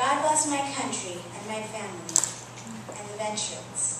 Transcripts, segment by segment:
God bless my country and my family and the veterans.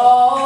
어...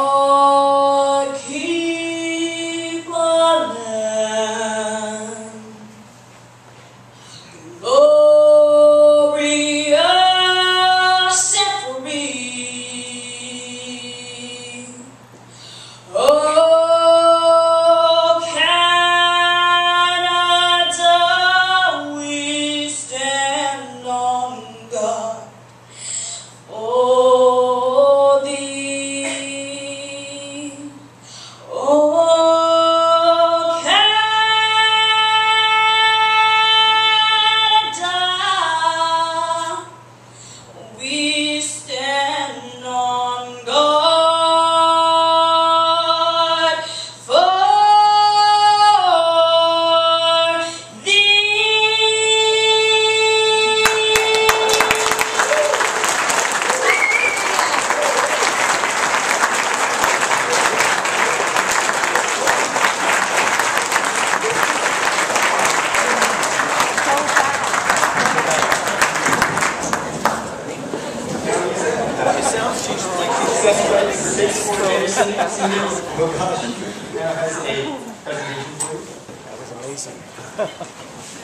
That was amazing.